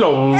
龙。